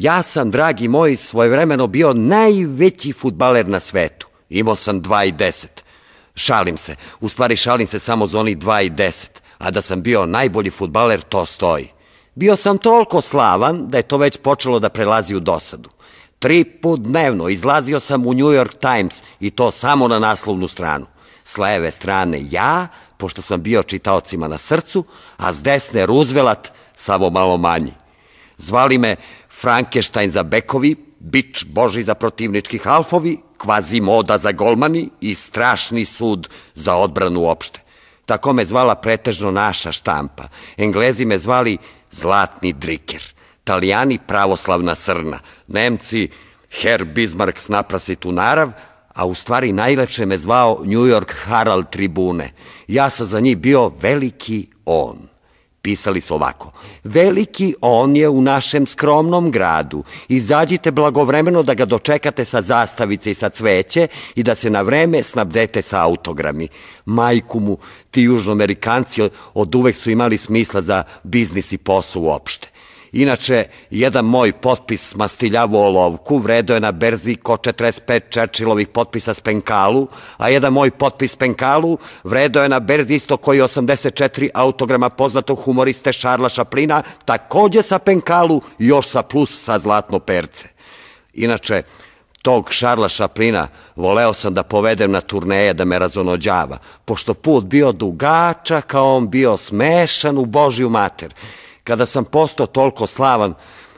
Ja sam, dragi moji, svojevremeno bio najveći futbaler na svetu. Imao sam 2 i 10. Šalim se. U stvari šalim se samo za onih 2 i 10. A da sam bio najbolji futbaler, to stoji. Bio sam toliko slavan da je to već počelo da prelazi u dosadu. Tri put dnevno izlazio sam u New York Times i to samo na naslovnu stranu. S leve strane ja, pošto sam bio čitaocima na srcu, a s desne Roosevelt, samo malo manji. Zvali me Frankenstein za bekovi, bič boži za protivnički halfovi, kvazi moda za golmani i strašni sud za odbranu uopšte. Tako me zvala pretežno naša štampa. Englezi me zvali Zlatni driker. Italijani pravoslavna srna. Nemci Herr Bismarck s naprasitu narav, a u stvari najlepše me zvao New York Herald Tribune. Ja sam za njih bio veliki on. Pisali su ovako. Veliki on je u našem skromnom gradu. Izađite blagovremeno da ga dočekate sa zastavice i sa cveće i da se na vreme snabdete sa autogrami. Majku mu, ti južnoamerikanci od uvek su imali smisla za biznis i posao uopšte. Inače, jedan moj potpis mastiljavu olovku vredo je na berzi ko 45 Čerčilovih potpisa s penkalu, a jedan moj potpis penkalu vredo je na berzi isto koji 84 autograma poznatog humoriste Šarla Šaplina, takođe sa penkalu, još sa plus sa zlatno perce. Inače, tog Šarla Šaplina voleo sam da povedem na turneje da me razonođava, pošto put bio dugačak, a on bio smešan u Božju mater. Kada sam postao toliko slavan,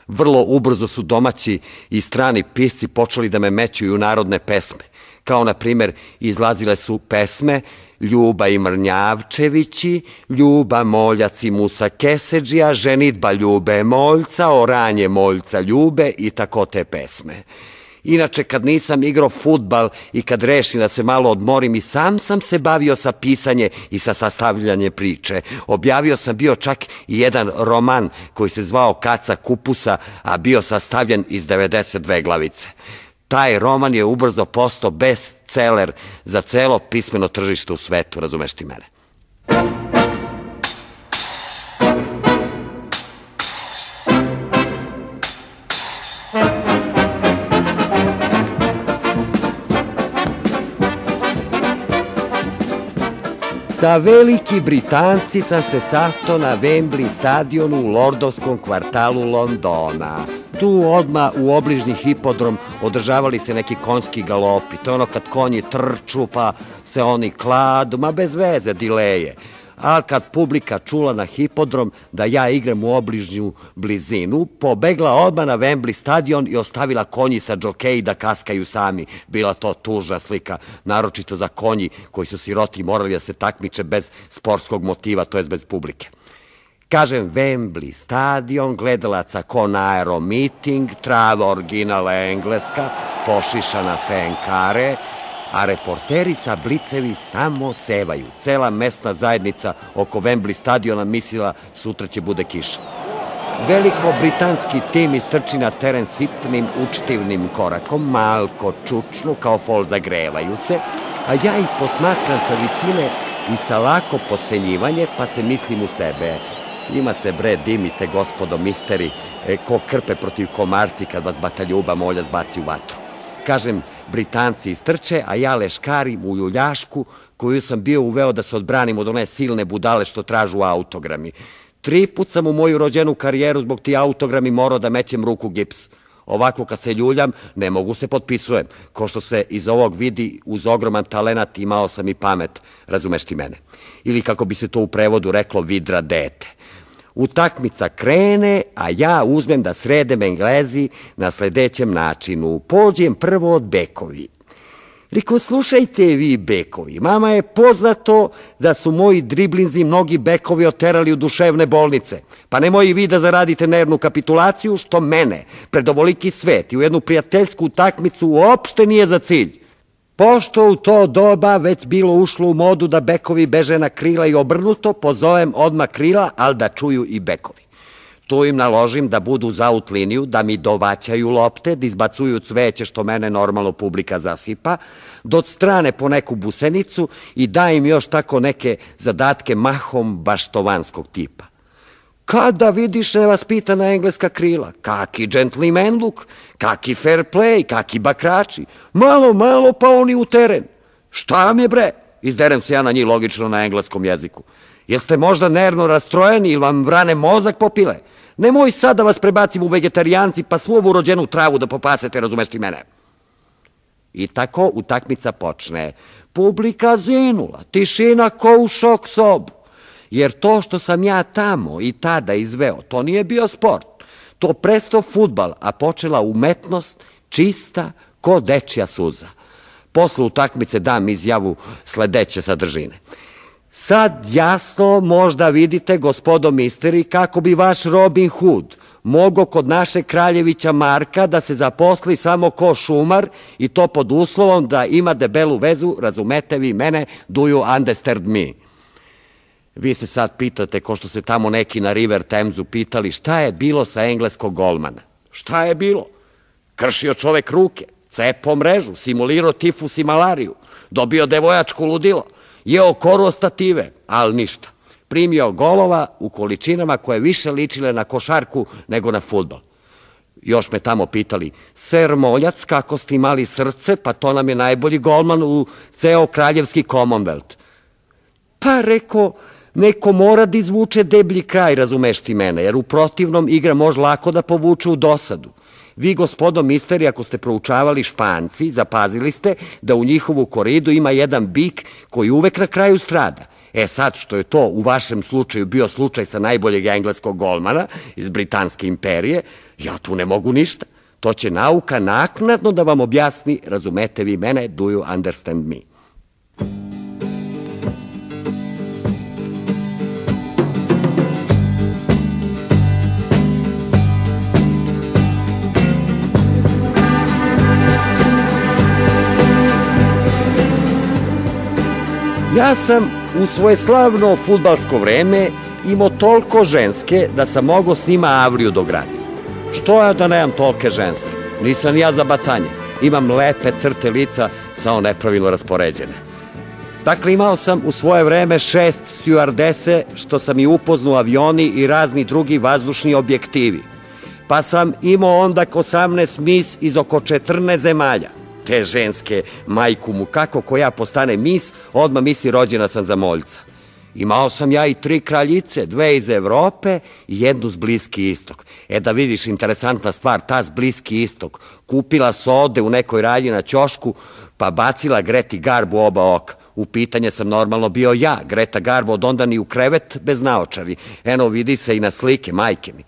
vrlo ubrzo su domaći i strani pisci počeli da me mećuju narodne pesme. Kao, na primer, izlazile su pesme Ljuba i Mrnjavčevići, Ljuba Moljac i Musa Keseđija, Ženitba Ljube Moljca, Oranje Moljca Ljube i tako te pesme. Inače, kad nisam igrao futbal i kad rešim da se malo odmorim i sam sam se bavio sa pisanje i sa sastavljanje priče. Objavio sam bio čak i jedan roman koji se zvao Kaca Kupusa, a bio sastavljen iz 92 glavice. Taj roman je ubrzo postao bestseller za celo pismeno tržište u svetu, razumeš ti mene? Sa veliki Britanci sam se sastao na Wembley stadionu u Lordovskom kvartalu Londona. Tu odma u obližnji hipodrom održavali se neki konski galopi. To je ono kad konji trču pa se oni kladu, ma bez veze, dileje a kad publika čula na hipodrom da ja igram u obližnju blizinu, pobegla odmah na Wembley stadion i ostavila konji sa džokeji da kaskaju sami. Bila to tužna slika, naročito za konji koji su siroti morali da se takmiče bez sportskog motiva, to je bez publike. Kažem, Wembley stadion, gledalaca ko na aeromiting, trava originala engleska, pošišana fenkare, a reporteri sa blicevi samo sevaju. Cela mesna zajednica oko Wembley stadiona mislila sutra će bude kiša. Veliko britanski tim istrči na teren sitnim, učtivnim korakom, malko čučnu, kao fol zagrevaju se, a ja ih posmatram sa visine i sa lako pocenjivanje, pa se mislim u sebe. Ima se bre, dimite, gospodo misteri, e, ko krpe protiv komarci kad vas bataljuba molja zbaci u vatru. Kažem, Britanci istrče, a ja leškarim u ljuljašku koju sam bio uveo da se odbranim od one silne budale što tražu autogrami. Tri put sam u moju rođenu karijeru zbog ti autogrami morao da mećem ruku gips. Ovako kad se ljuljam, ne mogu se potpisujem. Ko što se iz ovog vidi, uz ogroman talenat imao sam i pamet, razumeš ti mene. Ili kako bi se to u prevodu reklo, vidra dete. Utakmica krene, a ja uzmem da sredem Englezi na sledećem načinu. Pođem prvo od bekovi. Riko, slušajte vi bekovi, mama je poznato da su moji driblinzi mnogi bekovi oterali u duševne bolnice. Pa nemoj i vi da zaradite nervnu kapitulaciju, što mene, pred ovoliki svet i u jednu prijateljsku utakmicu uopšte nije za cilj. Pošto u to doba već bilo ušlo u modu da bekovi beže na krila i obrnuto, pozovem odmah krila, ali da čuju i bekovi. Tu im naložim da budu za out liniju, da mi dovaćaju lopte, da izbacuju cveće što mene normalno publika zasipa, da od strane po neku busenicu i da im još tako neke zadatke mahom baštovanskog tipa. Kada vidiš nevaspitana engleska krila? Kaki gentleman look, kaki fair play, kaki bakrači. Malo, malo pa oni u teren. Šta mi je bre? Izderem se ja na njih logično na engleskom jeziku. Jeste možda nervno rastrojeni ili vam vrane mozak popile? Nemoj sad da vas prebacim u vegetarijanci pa svu ovu rođenu travu da popasete, razumeš ti mene? I tako utakmica počne. Publika zinula, tišina ko u šok sobu. Jer to što sam ja tamo i tada izveo, to nije bio sport. To presto futbal, a počela umetnost, čista, ko dečja suza. Posle utakmice dam izjavu sledeće sadržine. Sad jasno možda vidite, gospodo misteri, kako bi vaš Robin Hood mogo kod naše Kraljevića Marka da se zaposli samo ko šumar i to pod uslovom da ima debelu vezu, razumete vi mene, do you understand me? Vi se sad pitate, ko što se tamo neki na River Temzu pitali, šta je bilo sa engleskog golmana? Šta je bilo? Kršio čovek ruke, cepo mrežu, simulirao tifus i malariju, dobio devojačku ludilo, jeo koru stative, ali ništa. Primio golova u količinama koje više ličile na košarku nego na futbol. Još me tamo pitali, ser Moljac, kako ste imali srce, pa to nam je najbolji golman u ceo kraljevski Commonwealth. Pa reko, neko mora da izvuče deblji kraj, razumeš ti mene, jer u protivnom igra može lako da povuče u dosadu. Vi, gospodo misteri, ako ste proučavali Španci, zapazili ste da u njihovu koridu ima jedan bik koji uvek na kraju strada. E sad, što je to u vašem slučaju bio slučaj sa najboljeg engleskog golmana iz Britanske imperije, ja tu ne mogu ništa. To će nauka naknadno da vam objasni, razumete vi mene, do you understand me? Ja sam u svoje slavno futbalsko vreme imao toliko ženske da sam mogao s njima Avriju dograditi. Što ja da nemam tolke ženske? Nisam ja za bacanje. Imam lepe crte lica, samo nepravilno raspoređene. Dakle, imao sam u svoje vreme šest stjuardese, što sam i upoznao avioni i razni drugi vazdušni objektivi. Pa sam imao onda 18 mis iz oko 14 zemalja te ženske, majku mu, kako ko ja postane mis, odmah misli rođena sam za moljca. Imao sam ja i tri kraljice, dve iz Evrope i jednu z Bliski istok. E da vidiš, interesantna stvar, ta z Bliski istok kupila sode u nekoj radnji na ćošku, pa bacila Greti Garbu oba oka. U pitanje sam normalno bio ja, Greta Garbo od onda ni u krevet bez naočari. Eno vidi se i na slike, majke mi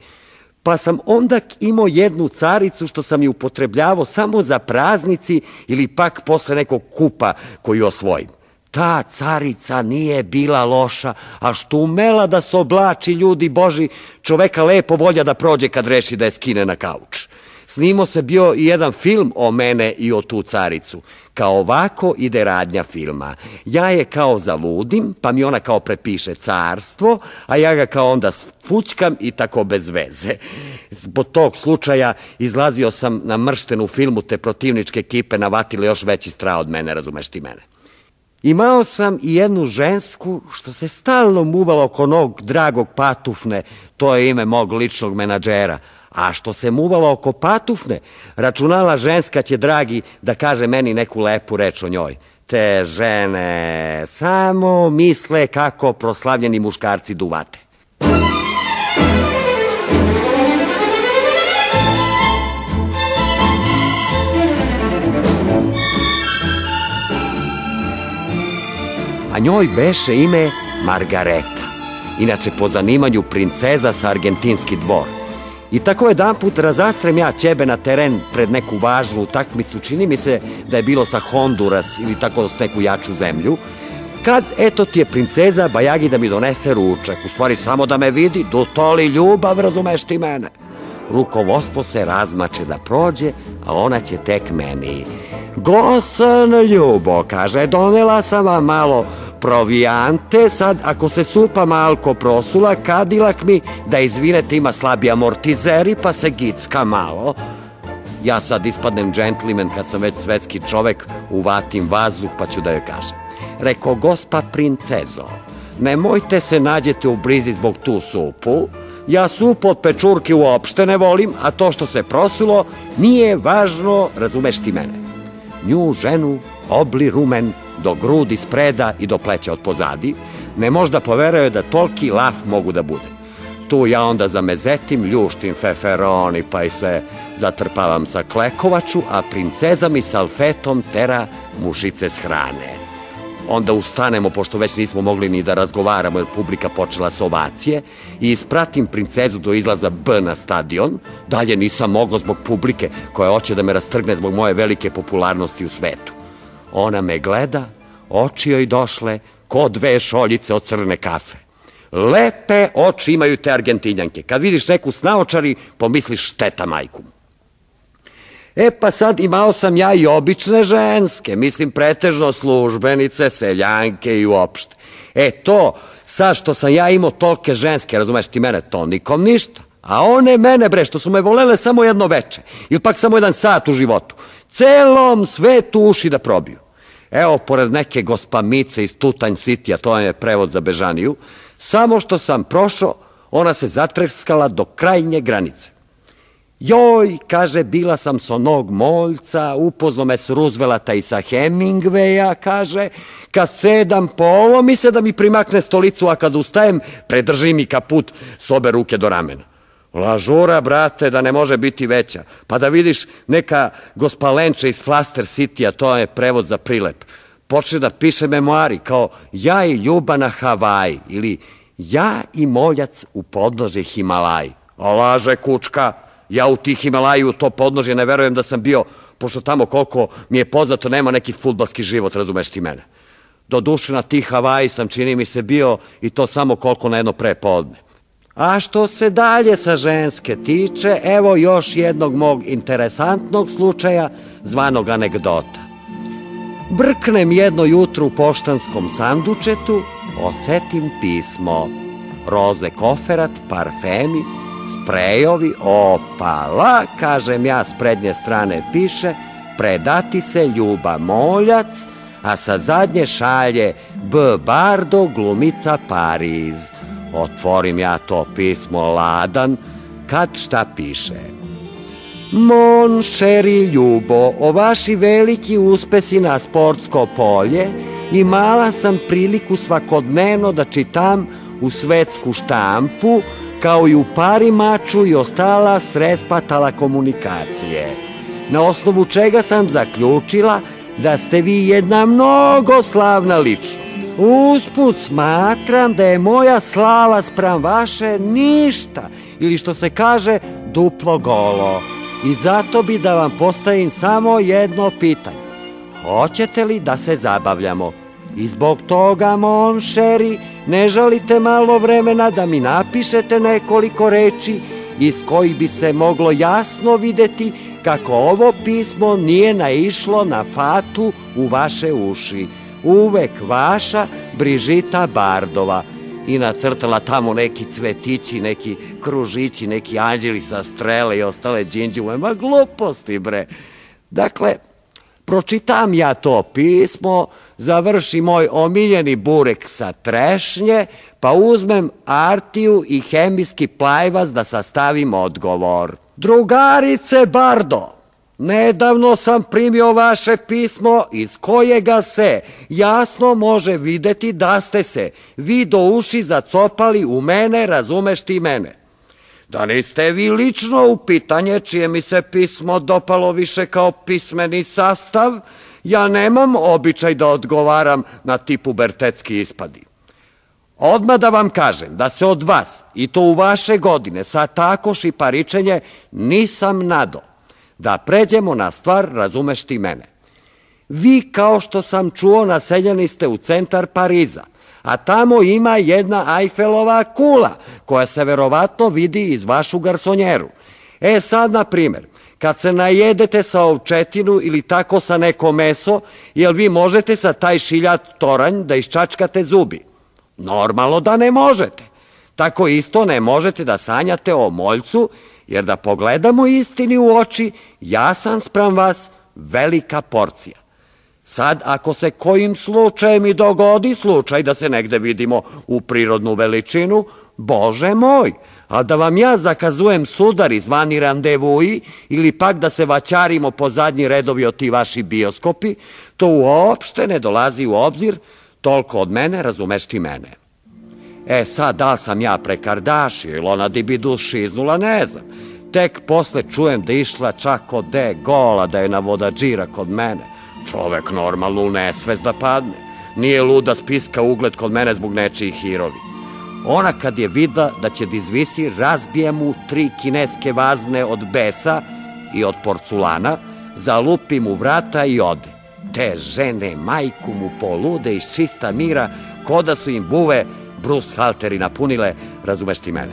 pa sam onda imao jednu caricu što sam je upotrebljavao samo za praznici ili pak posle nekog kupa koji osvojim. Ta carica nije bila loša, a što umela da se oblači ljudi Boži, čoveka lepo volja da prođe kad reši da je skine na kauč. Snimo se bio i jedan film o mene i o tu caricu. Kao ovako ide radnja filma. Ja je kao zaludim, pa mi ona kao prepiše carstvo, a ja ga kao onda fućkam i tako bez veze. Zbog tog slučaja izlazio sam na mrštenu filmu te protivničke ekipe navatile još veći strah od mene, razumeš ti mene. Imao sam i jednu žensku što se stalno muvala oko nog dragog patufne, to je ime mog ličnog menadžera, A što se muvalo oko patufne, računala ženska će, dragi, da kaže meni neku lepu reč o njoj. Te žene samo misle kako proslavljeni muškarci duvate. A njoj beše ime Margareta, inače po zanimanju princeza sa argentinski dvor – I tako jedan put razastrem ja ćebe na teren pred neku važnu utakmicu, čini mi se da je bilo sa Honduras ili tako s neku jaču zemlju, kad eto ti je princeza Bajagi da mi donese ručak, u stvari samo da me vidi, do toli ljubav, razumeš ti mene. Rukovodstvo se razmače da prođe, a ona će tek meni. Gosan ljubo, kaže, donela sam vam malo provijante, sad ako se supa malko prosula, kadilak mi da izvinete ima slabi amortizeri pa se gicka malo. Ja sad ispadnem džentlmen kad sam već svetski čovek, uvatim vazduh pa ću da joj kažem. Reko, gospa princezo, nemojte se nađete u brizi zbog tu supu, Ja sup od pečurke uopšte ne volim, a to što se prosulo nije važno, razumeš ti mene. Nju ženu, obli rumen, do grudi spreda i do pleća od pozadi, ne možda poveruje da toliki laf mogu da bude. Tu ja onda zamezetim, ljuštim feferoni, pa i sve zatrpavam sa klekovaču, a princeza mi salfetom tera mušice s hrane. Onda ustanemo, pošto već nismo mogli ni da razgovaramo, jer publika počela s ovacije, i ispratim princezu do izlaza B na stadion. Dalje nisam mogao zbog publike, koja hoće da me rastrgne zbog moje velike popularnosti u svetu. Ona me gleda, oči joj došle, ko dve šoljice od crne kafe. Lepe oči imaju te argentinjanke. Kad vidiš neku s naočari, pomisliš šteta majku. E pa sad imao sam ja i obične ženske, mislim pretežno službenice, seljanke i uopšte. E to, sad što sam ja imao tolke ženske, razumeš ti mene, to nikom ništa. A one mene bre, što su me volele samo jedno veče, ili pak samo jedan sat u životu, celom svetu uši da probiju. Evo, pored neke gospamice iz Tutanj City, a to je prevod za Bežaniju, samo što sam prošao, ona se zatreskala do krajnje granice. Joj, kaže, bila sam sa onog moljca, upozno me s Roosevelta i sa Hemingwaya, kaže, kad sedam polo, mi se da mi primakne stolicu, a kad ustajem, predrži mi kaput s obe ruke do ramena. Lažura, brate, da ne može biti veća. Pa da vidiš neka gospalenče iz Flaster City, a to je prevod za prilep. Počne da piše memoari kao ja i ljuba na Havaji ili ja i moljac u podnože Himalaj. A laže kučka, ja u tih Himalaju, to podnožje ne verujem da sam bio, pošto tamo koliko mi je poznato nema neki futbalski život, razumeš ti mene. Do duše na tih Havaji sam čini mi se bio i to samo koliko na jedno prepodne. A što se dalje sa ženske tiče, evo još jednog mog interesantnog slučaja zvanog anegdota. Brknem jedno jutro u poštanskom sandučetu, ocetim pismo. Roze koferat, parfemi, sprejovi, opala, kažem ja s prednje strane piše, predati se Ljuba Moljac, a sa zadnje šalje B. Bardo, glumica Pariz. Otvorim ja to pismo ladan, kad šta piše. Mon šeri ljubo, o vaši veliki uspesi na sportsko polje imala sam priliku svakodnevno da čitam u svetsku štampu, kao i u parimaču i ostala sredstva telekomunikacije. Na osnovu čega sam zaključila da ste vi jedna mnogo slavna ličnost. Usput smatram da je moja slava spram vaše ništa, ili što se kaže duplo golo. I zato bi da vam postavim samo jedno pitanje. Hoćete li da se zabavljamo? I zbog toga, monšeri, ne žalite malo vremena da mi napišete nekoliko reči iz kojih bi se moglo jasno videti kako ovo pismo nije naišlo na fatu u vaše uši. Uvek vaša Brižita Bardova i nacrtala tamo neki cvetići, neki kružići, neki anđeli sa strele i ostale džinđume. Ma gluposti, bre. Dakle, pročitam ja to pismo, završi moj omiljeni burek sa trešnje, pa uzmem artiju i hemijski plajvaz da sastavim odgovor. Drugarice Bardo, nedavno sam primio vaše pismo iz kojega se jasno može videti da ste se vi do uši zacopali u mene, razumeš ti mene. Da niste vi lično u pitanje čije mi se pismo dopalo više kao pismeni sastav, ja nemam običaj da odgovaram na ti pubertetski ispadi. Odmah da vam kažem da se od vas, i to u vaše godine, sa tako šiparičenje nisam nado. Da pređemo na stvar, razumeš ti mene. Vi, kao što sam čuo, naseljeni ste u centar Pariza, a tamo ima jedna Eiffelova kula, koja se verovatno vidi iz vašu garsonjeru. E sad, na primer, kad se najedete sa ovčetinu ili tako sa neko meso, jel vi možete sa taj šiljat toranj da iščačkate zubi? Normalno da ne možete. Tako isto ne možete da sanjate o moljcu, jer da pogledamo istini u oči, ja sam sprem vas velika porcija. Sad, ako se kojim slučajem i dogodi slučaj da se negde vidimo u prirodnu veličinu, Bože moj, A da vam ja zakazujem sudari zvani randevuji ili pak da se vaćarimo po zadnji redovi od ti vaši bioskopi, to uopšte ne dolazi u obzir, toliko od mene, razumeš ti mene. E sad, da sam ja prekardašio ili ona di bi duši iznula, ne znam. Tek posle čujem da išla čak od de gola da je na vodađira kod mene. Čovek normalno u nesvest da padne. Nije luda spiska ugled kod mene zbog nečijih hirovi. Ona kad je vida da će da izvisi, razbije mu tri kineske vazne od besa i od porculana, zalupi mu vrata i ode. Te žene majku mu polude iz čista mira, ko da su im buve Bruce Halteri napunile, razumeš ti mene.